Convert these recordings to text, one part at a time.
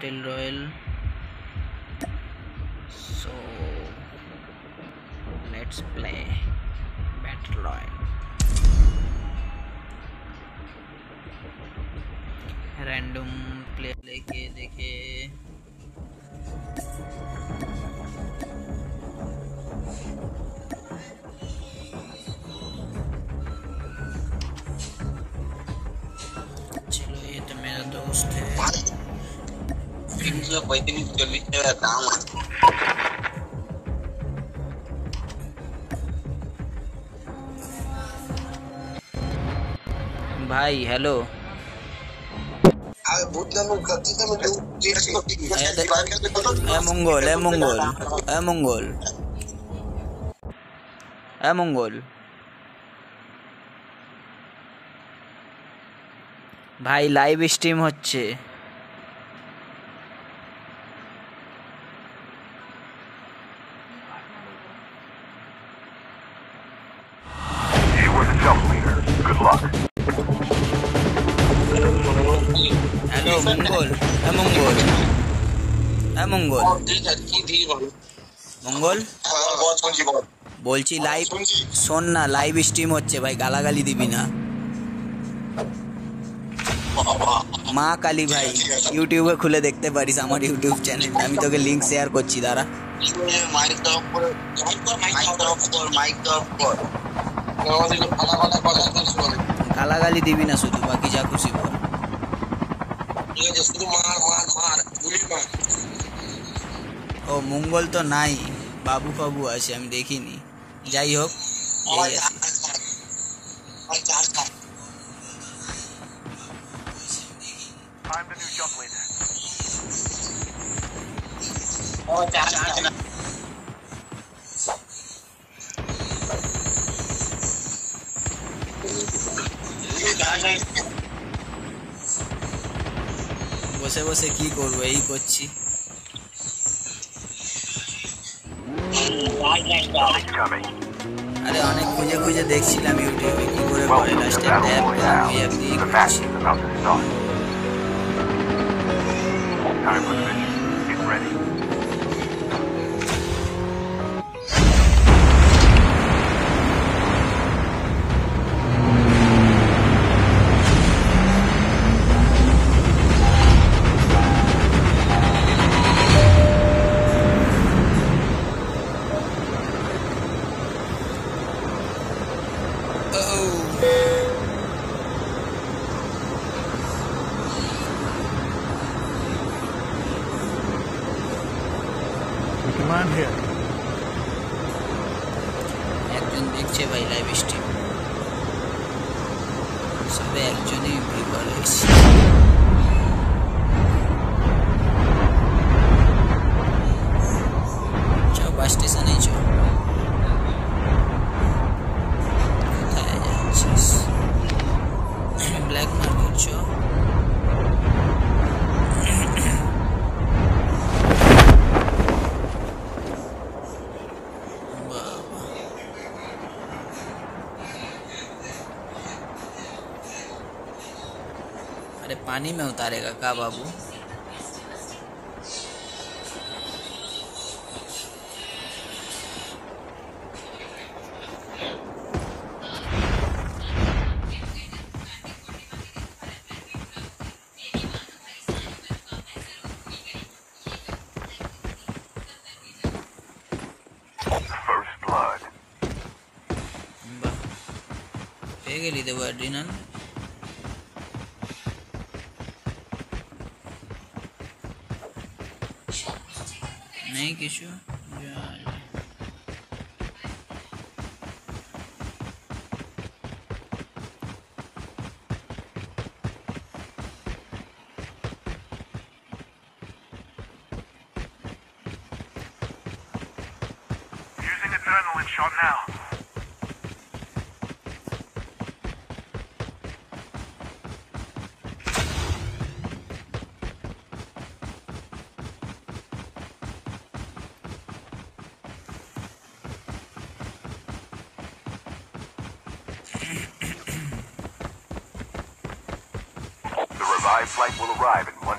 battle royal so let's play battle royal random play लेके देखे चलो ये तो मेरा दोस्त है তিনশো পঁয়ত্রিশ চল্লিশ টাকা দাম আছে ভাই হ্যালো হ্যাঁ, মঙ্গল মঙ্গল মঙ্গল মঙ্গল ভাই লাইভ স্ট্রিম হচ্ছে We're the jump leader. Good luck. বলছি লাইভ oh, শোন না লাইভ স্ট্রিম হচ্ছে ভাই গালাগালি দিবি না মা কালী ভাই ইউটিউবে খুলে দেখতে পারিস আমার ইউটিউব চ্যানেল আমি তোকে লিঙ্ক শেয়ার করছি দাঁড়া মাইক মাইক মাইক গালাগালি দিবি না শুধু বাকি যা খুশি বল ও মঙ্গল তো নাই বাবু ফাবু আছে আমি দেখিনি যাই হোক বসে বসে কি করবো এই করছি আরে অনেক খুঁজে খুঁজে দেখছিলাম ইউটিউবে কি করে করে লাস্টে ট্যাপ করলাম ওই મે ઉતારેગા કા બાબુ પેગે લી દે બડ્રીનન issue yeah supply flight will arrive in one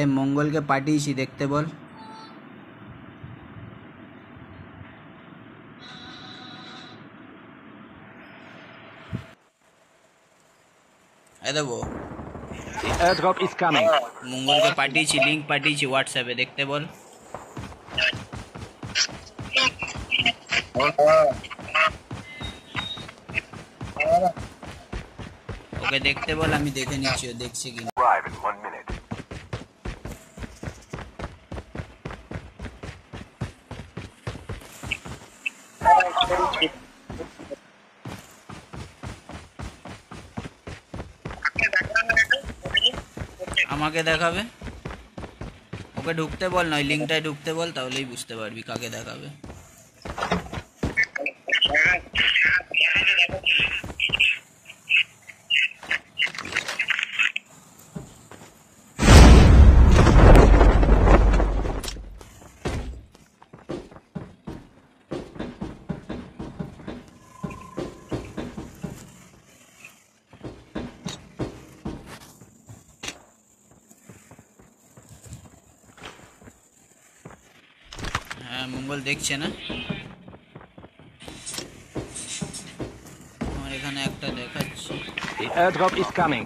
এই মঙ্গলের পার্টিছি দেখতে বল এই দেখো এ ড্রপ ইজ কামিং মঙ্গলের পার্টিছি লিংক পার্টিছি WhatsApp এ দেখতে বল ওকে দেখতে বল আমি দেখিয়ে নেছি দেখছে কি আমাকে দেখাবে ওকে ঢুকতে বল নয় লিঙ্কটায় ঢুকতে বল তাহলেই বুঝতে পারবি কাকে দেখাবে মঙ্গল দেখছে না আমার এখানে একটা দেখাচ্ছে Airdrop is coming.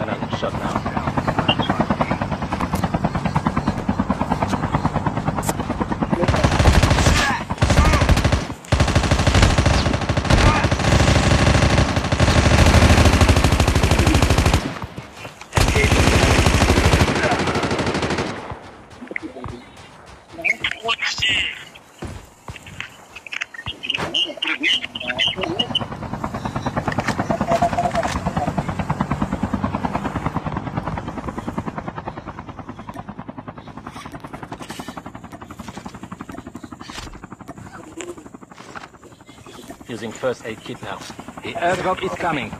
And I can shut down. using first aid kit now. The drop is coming.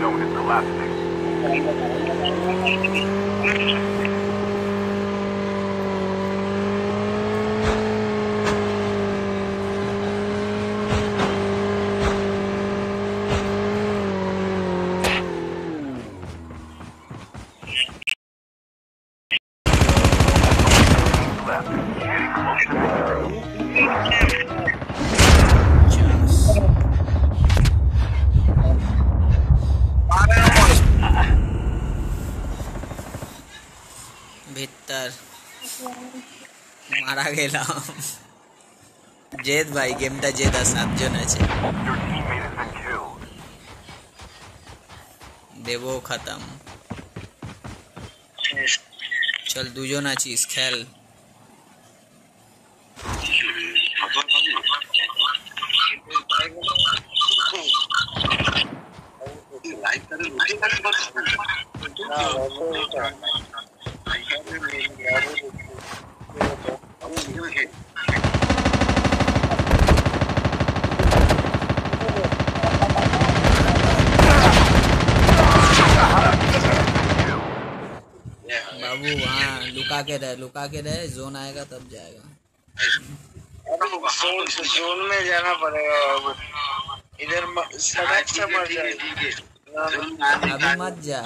no interlapping. मारा गेला जेद भाई गेम टा जेद असाब जो ना छे देवो खतम चल दूजो ना चीज खेल लुका के रहे लुका के रहे जोन आएगा तब जाएगा जोन जोन में जाना पड़ेगा इधर सड़क से मर जाएगा हाँ। अभी मत जा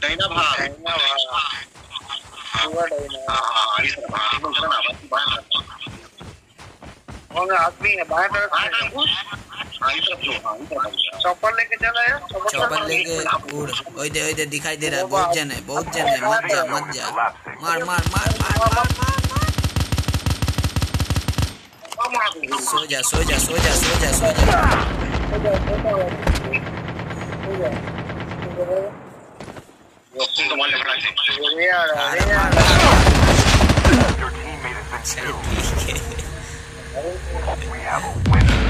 डाइना भाग डाइना भाग कौन आदमी है बाएं तरफ चौपर लेके चला यार चौपर ओए दिखाई दे रहा है बहुत जन है बहुत जन है मत जा मत जा मार मार मार मार मार मार सो जा सो जा सो जा सो जा सो जा We have a winner.